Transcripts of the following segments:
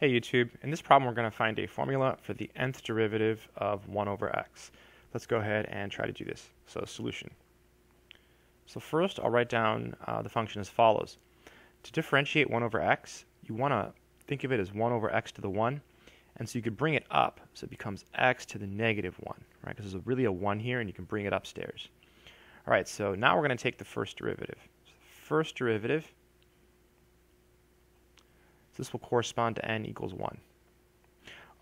Hey YouTube, in this problem we're going to find a formula for the nth derivative of 1 over x. Let's go ahead and try to do this. So solution. So first I'll write down uh, the function as follows. To differentiate 1 over x, you want to think of it as 1 over x to the 1, and so you could bring it up so it becomes x to the negative 1, right? Because there's really a 1 here and you can bring it upstairs. Alright, so now we're going to take the first derivative. So first derivative this will correspond to n equals 1.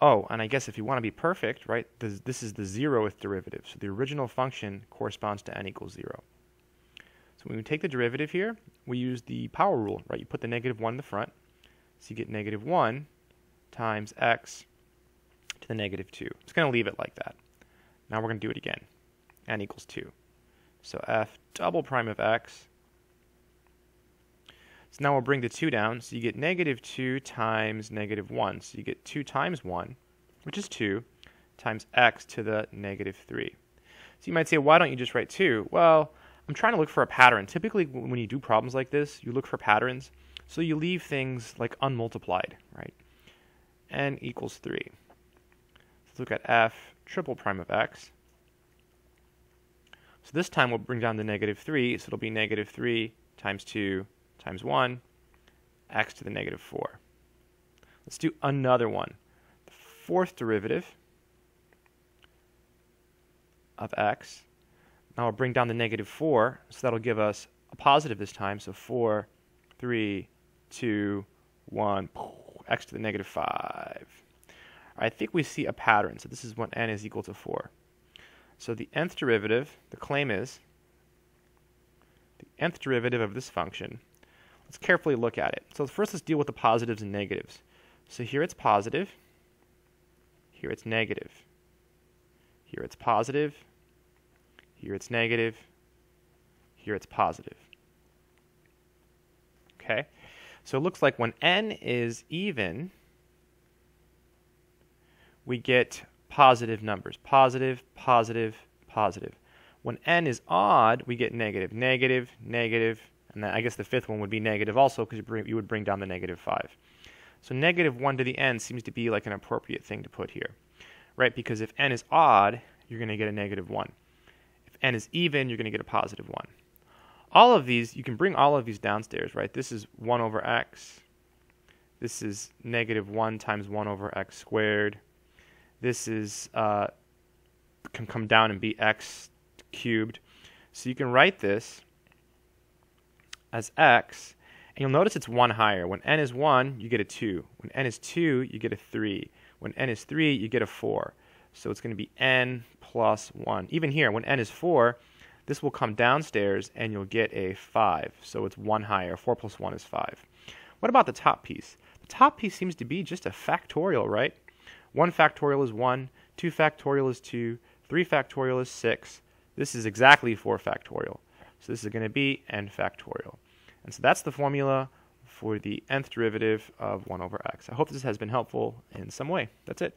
Oh, and I guess if you want to be perfect, right, this, this is the zeroth derivative. So the original function corresponds to n equals 0. So when we take the derivative here, we use the power rule, right? You put the negative 1 in the front. So you get negative 1 times x to the negative 2. It's going to leave it like that. Now we're going to do it again. n equals 2. So f double prime of x so now we'll bring the 2 down. So you get negative 2 times negative 1. So you get 2 times 1, which is 2, times x to the negative 3. So you might say, why don't you just write 2? Well, I'm trying to look for a pattern. Typically, when you do problems like this, you look for patterns. So you leave things like unmultiplied, right? n equals 3. Let's look at f triple prime of x. So this time we'll bring down the negative 3, so it'll be negative 3 times 2 times 1, x to the negative 4. Let's do another one. The fourth derivative of x. Now we'll bring down the negative 4, so that'll give us a positive this time. So 4, 3, 2, 1, x to the negative 5. I think we see a pattern. So this is when n is equal to 4. So the nth derivative, the claim is, the nth derivative of this function Let's carefully look at it. So first let's deal with the positives and negatives. So here it's positive, here it's negative. Here it's positive, here it's negative, here it's positive. Okay, so it looks like when n is even, we get positive numbers. Positive, positive, positive. When n is odd, we get negative, negative, negative, and I guess the fifth one would be negative also because you, you would bring down the negative 5. So negative 1 to the n seems to be like an appropriate thing to put here, right? Because if n is odd, you're going to get a negative 1. If n is even, you're going to get a positive 1. All of these, you can bring all of these downstairs, right? This is 1 over x. This is negative 1 times 1 over x squared. This is uh, can come down and be x cubed. So you can write this as x, and you'll notice it's 1 higher. When n is 1, you get a 2. When n is 2, you get a 3. When n is 3, you get a 4. So it's going to be n plus 1. Even here, when n is 4, this will come downstairs and you'll get a 5. So it's 1 higher. 4 plus 1 is 5. What about the top piece? The top piece seems to be just a factorial, right? 1 factorial is 1, 2 factorial is 2, 3 factorial is 6. This is exactly 4 factorial. So this is going to be n factorial. And so that's the formula for the nth derivative of 1 over x. I hope this has been helpful in some way. That's it.